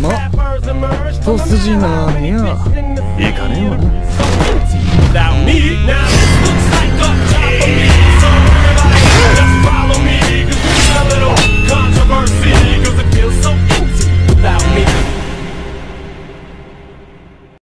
まっ筋縄にはいかねえわな。